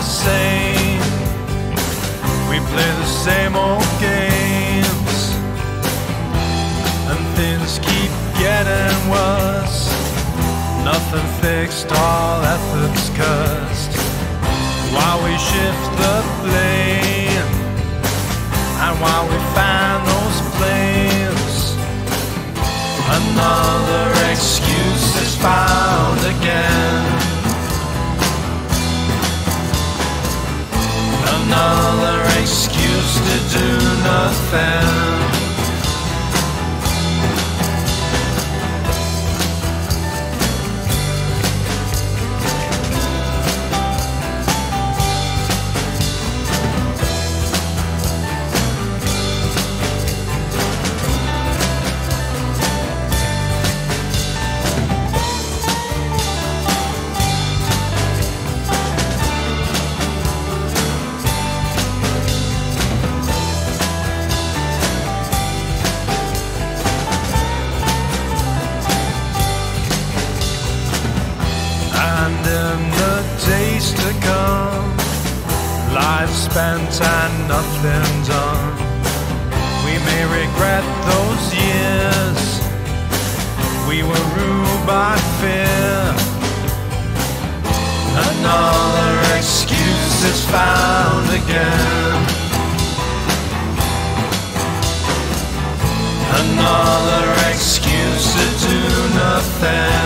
the same. We play the same old games, and things keep getting worse. Nothing fixed, all efforts cursed. While we shift the blame, and while we find those flames, another excuse to do nothing. Life spent and nothing done. We may regret those years we were ruled by fear. Another excuse is found again. Another excuse to do nothing.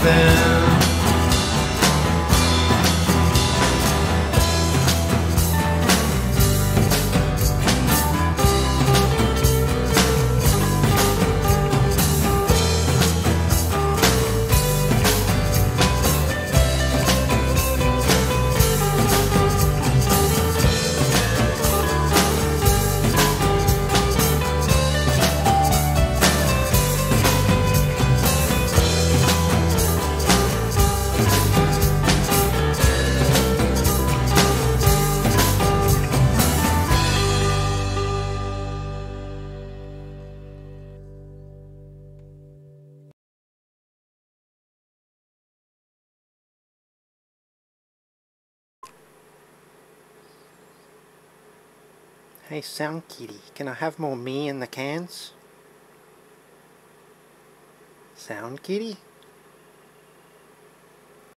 Save Hey Sound Kitty, can I have more me in the cans? Sound Kitty?